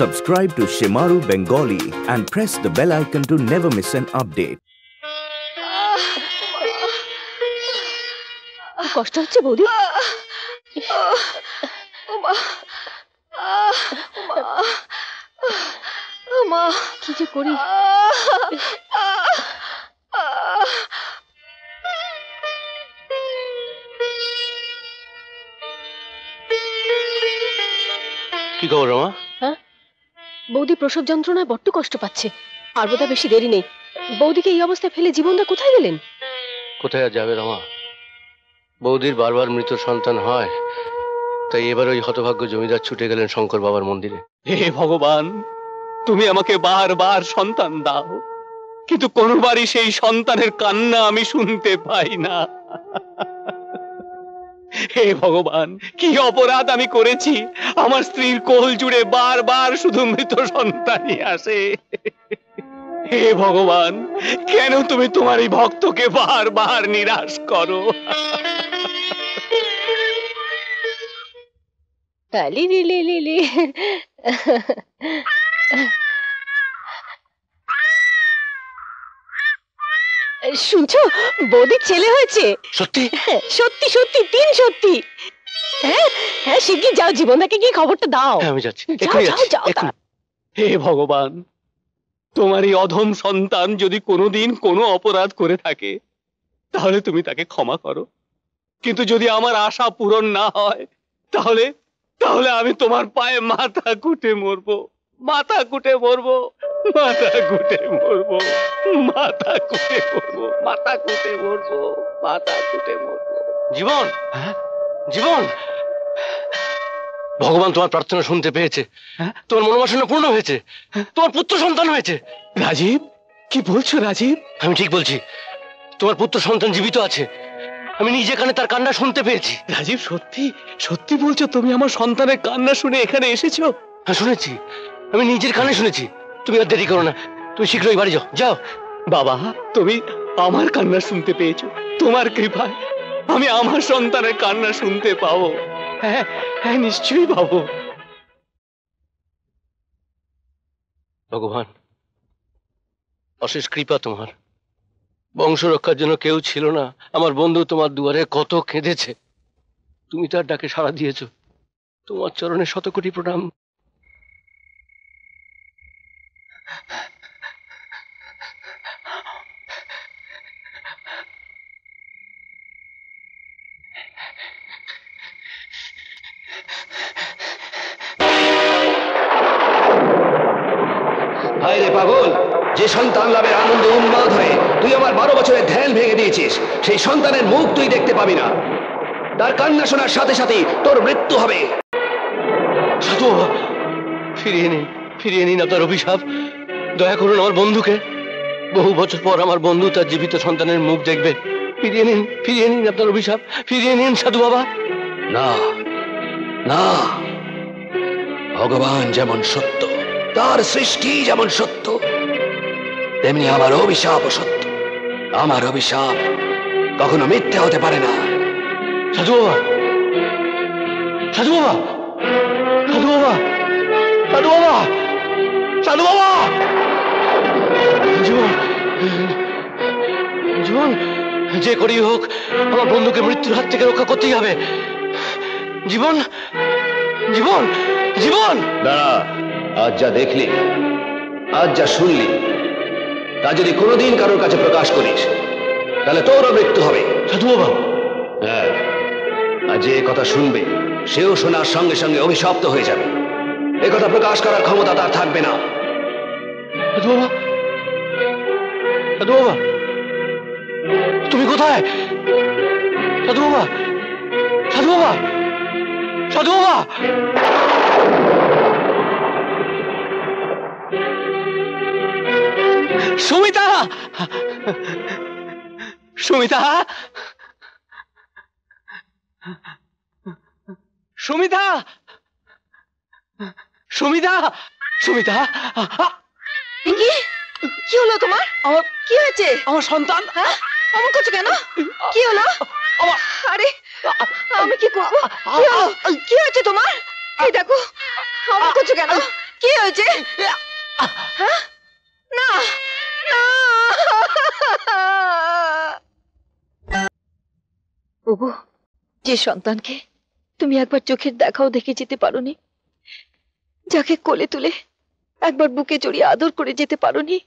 Subscribe to Shimaru Bengali and press the bell icon to never miss an update. কষ্ট হচ্ছে বৌদি কি যে করি কি খবর রমা বৌদি প্রসব যন্ত্রণায় বড্ড কষ্ট পাচ্ছে। আর বোধহয় বেশি দেরি নেই। বৌদিকে এই অবস্থায় ফেলে জীবনদা কোথায় গেলেন? কোথায় আর যাবে রমা? বৌদির বারবার মৃত সন্তান হয় তাই এবার ওই হতভাগ্য জমিদার ছুটে গেলেন শঙ্কর বাবার মন্দিরে। হে ভগবান তুমি আমাকে বারবার সন্তান দাও কিন্তু কোনোবারই সেই সন্তানের কান্না আমি শুনতে পাই না। হে ভগবান, কি অপরাধ আমি করেছি? আমার স্ত্রীর কোল জুড়ে বারবার শুধু মৃত সন্তানই আসে। হে ভগবান, কেন তুমি তোমার এই ভক্তকে বারবার নিরাশ করো? লি লি লি লি। শুনছো? বৌদির ছেলে হয়েছে। সত্যি? সত্যি সত্যি তিন সত্যি। হ্যাঁ হ্যাঁ শিগগির যাও জীবনদাকে গিয়ে খবরটা দাও। হ্যাঁ আমি যাচ্ছি। যাও, যাও, হে ভগবান তোমার এই অধম সন্তান যদি কোনোদিন কোনো অপরাধ করে থাকে তাহলে তুমি তাকে ক্ষমা করো। কিন্তু যদি আমার আশা পূরণ না হয় তাহলে তাহলে আমি তোমার পায়ে মাথা কুটে মরবো। মাথা কুটে মরবো। মাথা কুটে মরবো। মাথা কুটে মরবো। মাথা কুটে মরবো। মাথা কুটে মরবো। জীবন? জীবন? ভগবান তোমার প্রার্থনা শুনতে পেয়েছে। হ্যাঁ? তোমার মনোবাসনা পূর্ণ হয়েছে। তোমার পুত্র সন্তান হয়েছে। রাজীব কি বলছো রাজীব? আমি ঠিক বলছি। তোমার পুত্র সন্তান জীবিত আছে। আমি নিজে কানে তার কান্না শুনতে পেয়েছি। রাজীব সত্যি সত্যি বলছো তুমি আমার সন্তানের কান্না শুনে এখানে এসেছ? হ্যাঁ শুনেছি। আমি নিজের কানে শুনেছি। তুমি আর দেরি করো না। তুমি শীঘ্রই বাড়ি যাও। যাও। বাবা তুমি আমার কান্না শুনতে পেয়েছ। তোমার কৃপায় আমি আমার সন্তানের কান্না শুনতে পাবো। হ্যাঁ হ্যাঁ নিশ্চয়ই পাবো। ভগবান অশেষ কৃপা তোমার। বংশ রক্ষার জন্য কেউ ছিল না। আমার বন্ধু তোমার দুয়ারে কত কেঁদেছে। তুমি তার ডাকে সাড়া দিয়েছ। তোমার চরণে শত কোটি প্রণাম। আনন্দ উন্মাদ হয়ে তুই আমার বারো বছরের ধ্যান ভেঙে দিয়েছিস, সেই সন্তানের মুখ তুই দেখতে পাবি না। তার কান্না শোনার সাথে সাথেই তোর মৃত্যু হবে। ফিরিয়ে নিন ফিরিয়ে নিন আপনার অভিশাপ। দয়া করুন আমার বন্ধুকে। বহু বছর পর আমার বন্ধু তার জীবিত সন্তানের মুখ দেখবে। ফিরিয়ে নিন ফিরিয়ে নিন আপনার অভিশাপ। ফিরিয়ে নিন সাধু বাবা। না না। ভগবান যেমন সত্য তার সৃষ্টি যেমন সত্য তেমনি আমার অভিশাপ সত্য। আমার অভিশাপ কখনো মিথ্যে হতে পারে না। সাধু বাবা। সাধু বাবা। সাধু বাবা। সাধু বাবা। সাধু বাবা। জীবন। জীবন? যে করেই হোক আমার বন্ধুকে মৃত্যুর হাত থেকে রক্ষা করতেই হবে। জীবন? জীবন? জীবন? দাঁড়া আজ যা দেখলি আজ যা শুনলি তা যদি কোনোদিন কারোর কাছে প্রকাশ করিস তাহলে তোরও মৃত্যু হবে। সাধু বাবা। হ্যাঁ আর যে কথা শুনবে সেও শোনার সঙ্গে সঙ্গে অভিশপ্ত হয়ে যাবে। এ কথা প্রকাশ করার ক্ষমতা তার থাকবে না। সাধু বাবা সাধু বাবা তুমি কোথায় সাধু বাবা সাধু বাবা সাধু বাবা সুমিতা সুমিতা সুমিতা সুমিতা সুমিতা কি কি হলো তোমার? আমার কি হয়েছে? আমার সন্তান। হ্যাঁ? অমন করছ কেন? কি হলো? আরে আমি কি করব? কি হলো? কি হয়েছে তোমার? এই দেখো অমন করছ কেন? কি হয়েছে? হ্যাঁ? না। না ওগো যে সন্তানকে তুমি একবার চোখের দেখাও দেখে যেতে পারোনি যাকে কোলে তুলে একবার বুকে জড়িয়ে আদর করে যেতে পারোনি।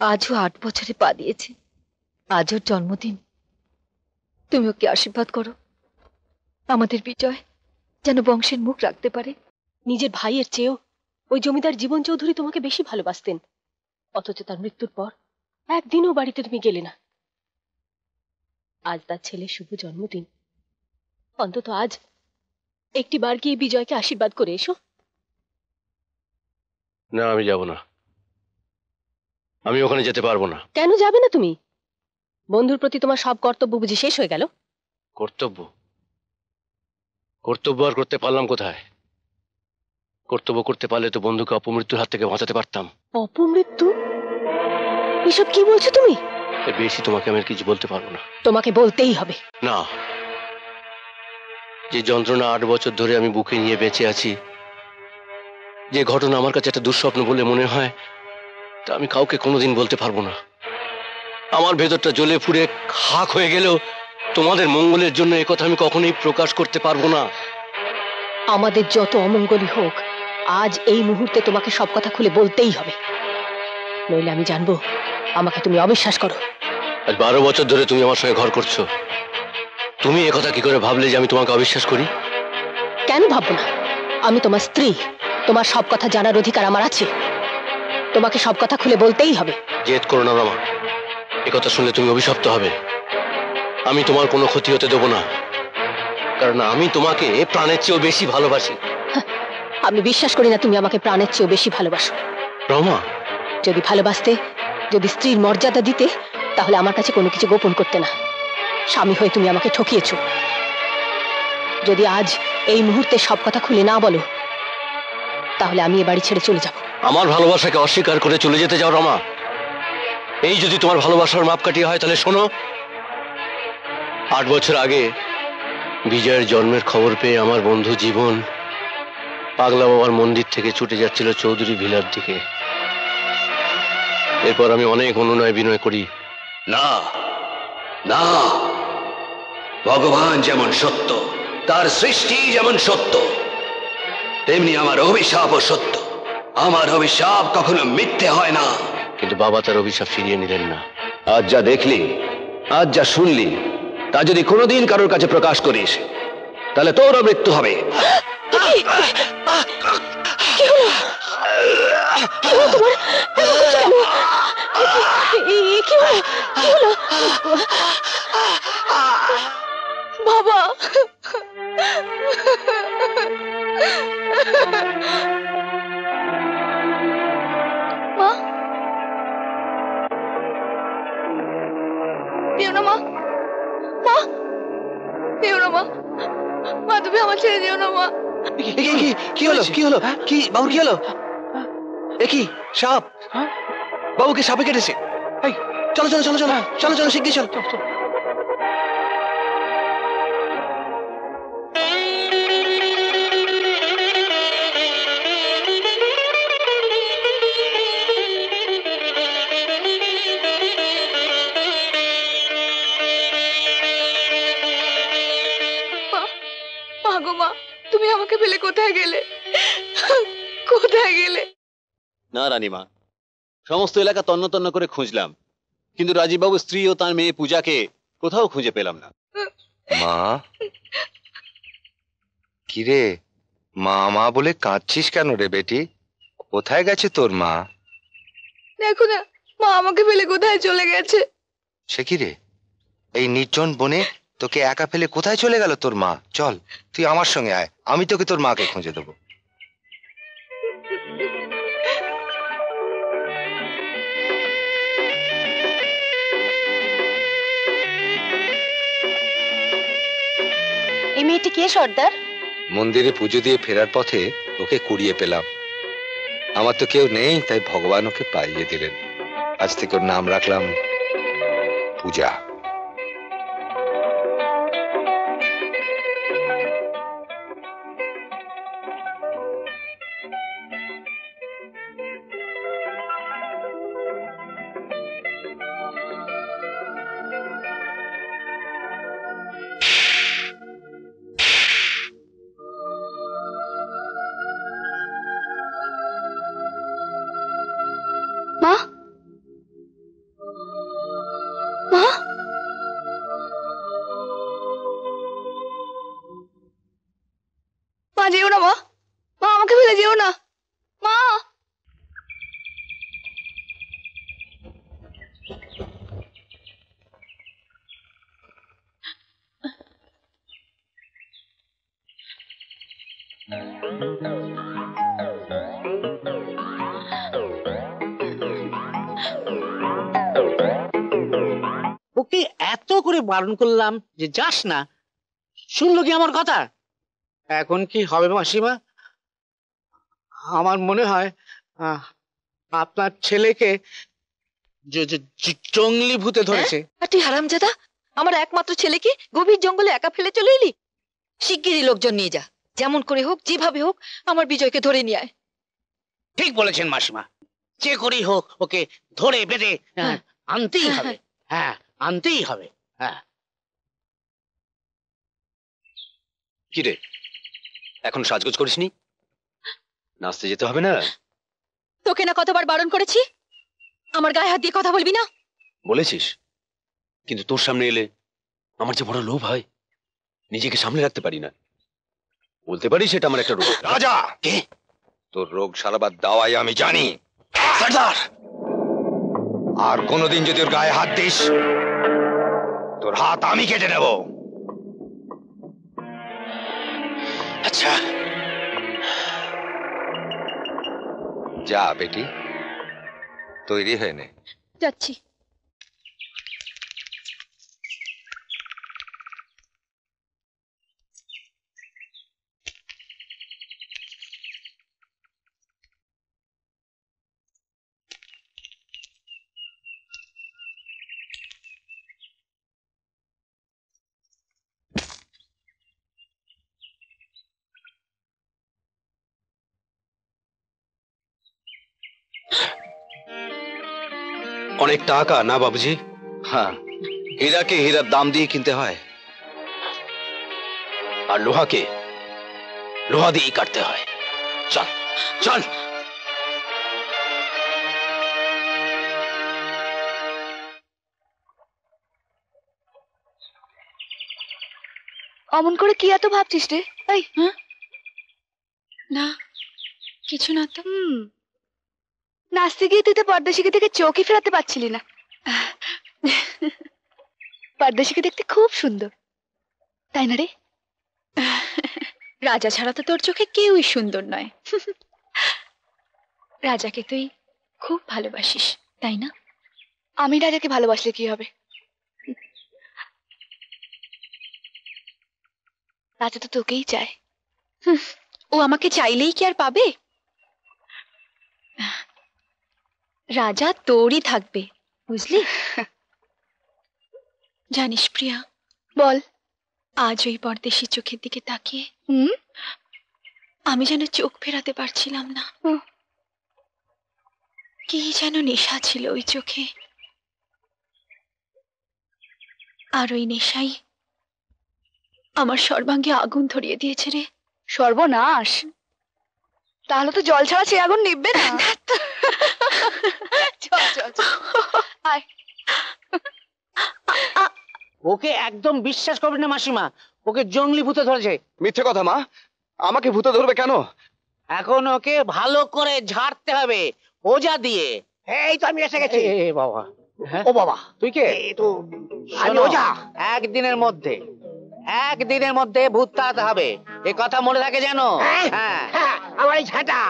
আজও আট বছরে পা দিয়েছে। আজ ওর জন্মদিন। তুমি ওকে আশীর্বাদ করো। আমাদের বিজয় যেন বংশের মুখ রাখতে পারে। নিজের ভাইয়ের চেয়েও ওই জমিদার জীবন চৌধুরী তোমাকে বেশি ভালোবাসতেন। অথচ তার মৃত্যুর পর একদিনও বাড়িতে তুমি গেলে না। আজ তার ছেলে শুভ জন্মদিন। অন্তত আজ একটি বার গিয়ে বিজয়কে আশীর্বাদ করে এসো। না আমি যাব না। আমি ওখানে যেতে পারব না। কেন যাবে না তুমি? বন্ধুর প্রতি তোমার সব কর্তব্য বুঝি শেষ হয়ে গেল? কর্তব্য? কর্তব্য আর করতে পারলাম কোথায়? কর্তব্য করতে পারলে তো বন্ধুকে অপমৃত্যুর হাত থেকে বাঁচাতে পারতাম। অপমৃত্যু? এসব কি বলছো তুমি? বেশি তোমাকে আমি কিছু বলতে পারব না। তোমাকে বলতেই হবে। না। যে যন্ত্রণা আট বছর ধরে আমি বুকে নিয়ে বেঁচে আছি যে ঘটনা আমার কাছে একটা দুঃস্বপ্ন বলে মনে হয় তা আমি কাউকে কোনোদিন বলতে পারব না। আমার ভেতরটা জ্বলে ফুরে খাক হয়ে গেলেও তোমাদের মঙ্গলের জন্য কথা আমি কখনোই প্রকাশ করতে পারব না। আমাদের যত অমঙ্গলই হোক আজ এই মুহূর্তে তোমাকে সব কথা খুলে বলতেই হবে। নইলে আমি জানব আমাকে তুমি অবিশ্বাস করো। আজ বারো বছর ধরে তুমি আমার সঙ্গে ঘর করছ। তুমি কথা কি করে ভাবলে যে আমি তোমাকে অবিশ্বাস করি? কেন ভাববো না? আমি তোমার স্ত্রী। তোমার সব কথা জানার অধিকার আমার আছে। তোমাকে সব কথা খুলে বলতেই হবে। জেদ করো না রমা। কথা শুনলে তুমি অভিশপ্ত হবে। আমি তোমার কোনো ক্ষতি হতে দেবো না। কারণ আমি তোমাকে প্রাণের চেয়েও বেশি ভালোবাসি। আমি বিশ্বাস করি না তুমি আমাকে প্রাণের চেয়েও বেশি ভালোবাসো। রমা। যদি ভালোবাসতে যদি স্ত্রীর মর্যাদা দিতে তাহলে আমার কাছে কোনো কিছু গোপন করতে না। স্বামী হয়ে তুমি আমাকে ঠকিয়েছ। যদি আজ এই মুহূর্তে সব কথা খুলে না বলো তাহলে আমি এ বাড়ি ছেড়ে চলে যাব। আমার ভালোবাসাকে অস্বীকার করে চলে যেতে যাও রমা। এই যদি তোমার ভালোবাসার মাপকাঠি হয় তাহলে শোনো। আট বছর আগে বিজয়ের জন্মের খবর পেয়ে আমার বন্ধু জীবন পাগলা বাবার মন্দির থেকে ছুটে যাচ্ছিল চৌধুরী ভিলার দিকে। এরপর আমি অনেক অনুনয় বিনয় করি। না না ভগবান যেমন সত্য তার সৃষ্টি যেমন সত্য। তেমনি আমার অভিশাপ ও সত্য। আমার অভিশাপ কখনো মিথ্যে হয় না। কিন্তু বাবা তার অভিশাপ ফিরিয়ে নিলেন না। আজ যা দেখলি আজ যা শুনলি তা যদি কোনোদিন কারোর কাছে প্রকাশ করিস তাহলে তোরও মৃত্যু হবে। কি? হলো কি হলো কি বাবুর কি হলো এ কি সাপ বাবুকে সাপে কেটেছে এই চলো চলো চলো চলো চলো চলো শিগগির চলো রানীমা। সমস্ত এলাকা তন্ন তন্ন করে খুঁজলাম। কিন্তু রাজীববাবু স্ত্রী ও তার মেয়ে পূজাকে কোথাও খুঁজে পেলাম না। মা? কিরে? মা মা বলে কাঁদছিস কেন রে বেটি? কোথায় গেছে তোর মা? দেখো না মা আমাকে ফেলে কোথায় চলে গেছে? সে কি রে? এই নির্জন বনে তোকে একা ফেলে কোথায় চলে গেল তোর মা? চল তুই আমার সঙ্গে আয় আমি তোকে তোর মাকে খুঁজে দেবো। মেয়েটি কে, সর্দার? মন্দিরে পুজো দিয়ে ফেরার পথে ওকে কুড়িয়ে পেলাম। আমার তো কেউ নেই, তাই ভগবান ওকে পাইয়ে দিলেন। আজ থেকে ওর নাম রাখলাম পূজা। যেও না, মা। মা, আমাকে ফেলে যেও না। মা। ওকে এত করে বারণ করলাম যে যাস না। শুনলো কি আমার কথা? এখন কি হবে মাসিমা? আমার মনে হয় আপনার ছেলেকে জঙ্গলি ভূতে ধরেছে। আর তুই হারামজাদা আমার একমাত্র ছেলেকে গভীর জঙ্গলে একা ফেলে চলে এলি? শিগগিরই লোকজন নিয়ে যা যেমন করে হোক যেভাবে হোক আমার বিজয়কে ধরে নিয়ে আয়। ঠিক বলেছেন মাসিমা। যে করেই হোক ওকে ধরে বেঁধে হ্যাঁ। আনতেই হ্যাঁ, হবে। হ্যাঁ আনতেই হবে। হ্যাঁ। কি রে? এখন সাজগোজ করিসনি? নাচতে যেতে হবে না? তোকে না কতবার বারণ করেছি? আমার গায়ে হাত দিয়ে কথা বলবি না? বলেছিস। কিন্তু তোর সামনে এলে আমার যে বড় লোভ হয় নিজেকে সামলে রাখতে পারি না। বলতে পারি সেটা আমার একটা রোগ। রাজা! কে? তোর রোগ সারাবার দাওয়াই আমি জানি। সর্দার! আর কোনোদিন যদি ওর গায়ে হাত দিস তোর হাত আমি কেটে নেব। আচ্ছা যা বেটি তৈরি হয়ে নে যাচ্ছি অনেক টাকা না বাবুজি? হ্যাঁ হীরাকে হীরার দাম দিয়ে কিনতে হয়। আর লোহাকে লোহা দিয়েই কাটতে হয়। চল চল। অমন করে কি এত ভাবছিস রে? এই হ্যাঁ? না কিছু না তো। হুম। নাচতে গিয়ে তুই তো পর্দাশিকে থেকে চোখই ফেরাতে পারছিলি না। পর্দাশিকে দেখতে খুব সুন্দর। তাই না রে? রাজা ছাড়া তো তোর চোখে কেউই সুন্দর নয়। রাজাকে তুই খুব ভালোবাসিস, তাই না? আমি রাজাকে ভালোবাসলে কি হবে? রাজা তো তোকেই চায়। ও আমাকে চাইলেই কি আর পাবে? রাজা তোরই থাকবে বুঝলি? জানিস প্রিয়া বল। আজ ওই পরদেশি চোখের দিকে তাকিয়ে হুম? আমি যেন চোখ ফেরাতে পারছিলাম না। কি যেন নেশা ছিল ওই চোখে। আর ওই নেশাই আমার সর্বাঙ্গে আগুন ধরিয়ে দিয়েছে রে। সর্বনাশ। তাহলে তো জল ছাড়া সে আগুন নিববে না। চল চল। আয়। ওকে একদম বিশ্বাস করবে না মাসিমা। ওকে জঙ্গলি ভূতে ধরেছে। মিথ্যে কথা মা। আমাকে ভূতে ধরবে কেন? এখন ওকে ভালো করে ঝাড়তে হবে ওজা দিয়ে। এই তো আমি এসে গেছি। বাবা। হ্যাঁ? ও বাবা। তুই কে? আমি ওজা। একদিনের মধ্যে। একদিনের মধ্যে ভূত তাড়াতে হবে। এ কথা মনে থাকে যেন? হ্যাঁ? হ্যাঁ। হ্যাঁ আমার এই ঝেঁটা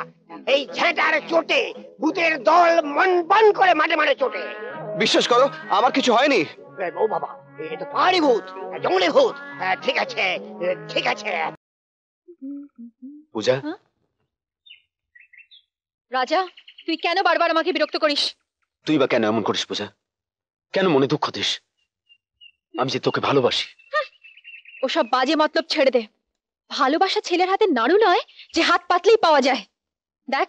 এই ঝেঁটার চোটে ভূতের দল মন বন করে মাঠে মাঠে চোটে। বিশ্বাস করো আমার কিছু হয়নি। ও বাবা এ তো পাহাড়ি ভূত জঙ্গলি ভূত। হ্যাঁ, ঠিক আছে ঠিক আছে। পূজা? রাজা তুই কেন বারবার আমাকে বিরক্ত করিস? তুই বা কেন এমন করিস পূজা? কেন মনে দুঃখ দিস? আমি যে তোকে ভালোবাসি। ওসব বাজে মতলব ছেড়ে দে। ভালোবাসা ছেলের হাতে নাড়ু নয় যে হাত পাতলেই পাওয়া যায়। দেখ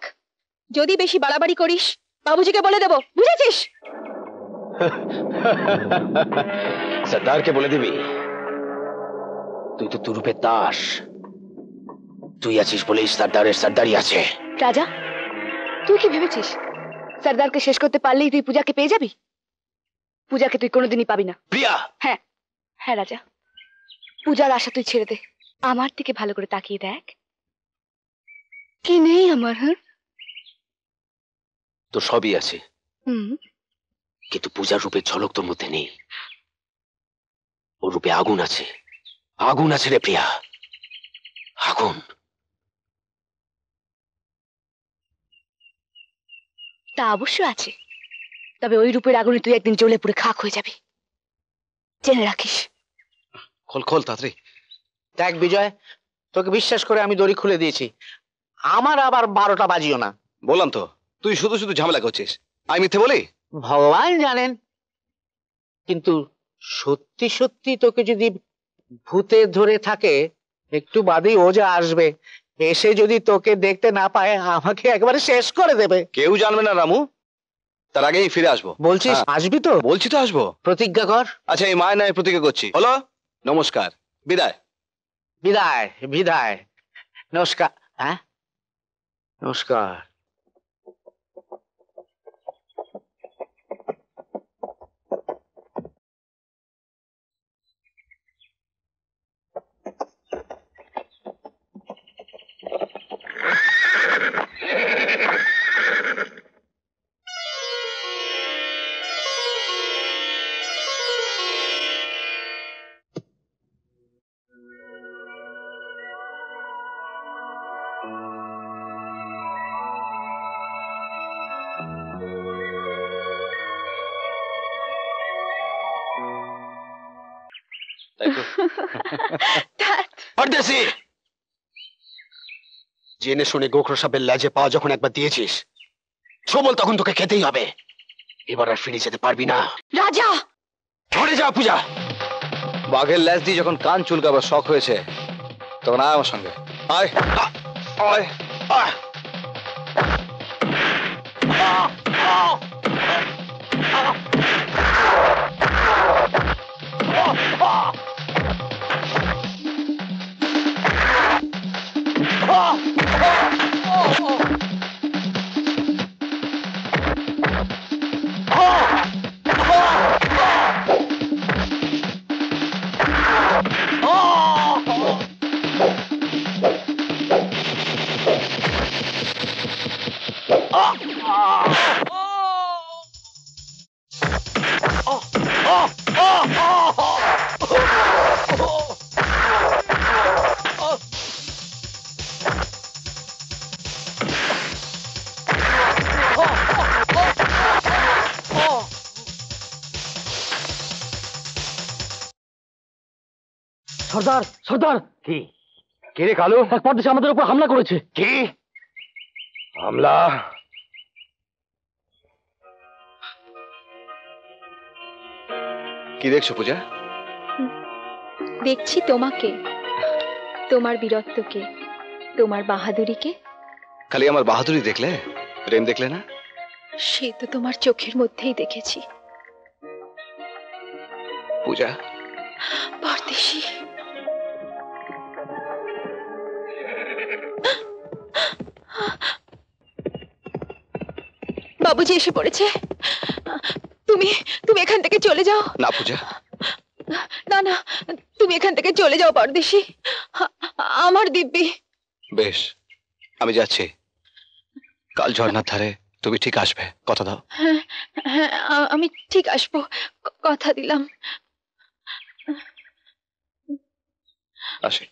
যদি বেশি বাড়াবাড়ি করিস বাবুজিকে বলে দেবো বুঝেছিস? সর্দারকে বলে দিবি? তুই তো তুরুপের দাস। তুই আছিস বলেই সর্দারের সর্দারি আছে। রাজা তুই কি ভেবেছিস? সর্দারকে শেষ করতে পারলেই তুই পূজাকে পেয়ে যাবি? পূজাকে তুই কোনোদিনই পাবি না। প্রিয়া! হ্যাঁ হ্যাঁ রাজা। পূজার আশা তুই ছেড়ে দে। আমার দিকে ভালো করে তাকিয়ে দেখ। কি নেই আমার হ্যাঁ? তো সবই আছে। হুম। কিন্তু পূজার রূপের ঝলক তোর মধ্যে নেই। ও রূপে আগুন আছে। আগুন আছে রে প্রিয়া। আগুন। তা অবশ্য আছে। তবে ওই রূপের আগুনে তুই একদিন জ্বলে পুড়ে খাক হয়ে যাবি। জেনে রাখিস। খোল খোল তাড়াতাড়ি। দেখ বিজয় তোকে বিশ্বাস করে আমি দড়ি খুলে দিয়েছি। আমার আবার বারোটা বাজিও না। বললাম তো তুই শুধু শুধু ঝামেলা করছিস। আমি মিথ্যে বলি? ভগবান জানেন। কিন্তু সত্যি সত্যি তোকে যদি ভূতে ধরে থাকে একটু বাদেই ও যে আসবে। এসে যদি তোকে দেখতে না পায় আমাকে একবারে শেষ করে দেবে। কেউ জানবে না রামু। তার আগেই ফিরে আসব। বলছিস হ্যাঁ। আসবি তো? বলছি তো আসব। প্রতিজ্ঞা কর। আচ্ছা এই মায়ের নয় প্রতিজ্ঞা করছি। হলো নমস্কার বিদায় বিদায় বিদায় নমস্কার হ্যাঁ নমস্কার জেনে শুনে গোখরো সাপের লেজে পাওয়া যখন একবার দিয়েছিস সবল তখন তোকে খেতেই হবে। এবার আর ফিরে যেতে পারবি না। রাজা! ঘরে যা পূজা! বাঘের ল্যাজ দিয়ে যখন কান চুলকাবার শখ হয়েছে তখন আয় আমার সঙ্গে। আয় আয় আহ! সর্দার সর্দার! কি? কে রে কালু? এক পরদেশে আমাদের উপর হামলা করেছে। কি? হামলা? কি দেখছ পূজা? দেখছি তোমাকে তোমার বীরত্বকে তোমার বাহাদুরিকে। খালি আমার বাহাদুরি দেখলে? প্রেম দেখলে না? সে তো তোমার চোখের মধ্যেই দেখেছি। পূজা? পরদেশি। বাবুজি এসে পড়েছে। তুমি তুমি এখান থেকে চলে যাও। না পূজা। না না তুমি এখান থেকে চলে যাও পরদেশি। আমার দিব্যি। বেশ আমি যাচ্ছি। কাল ঝর্ণার ধারে তুমি ঠিক আসবে কথা দাও। হ্যাঁ হ্যাঁ আমি ঠিক আসব কথা দিলাম। আসি।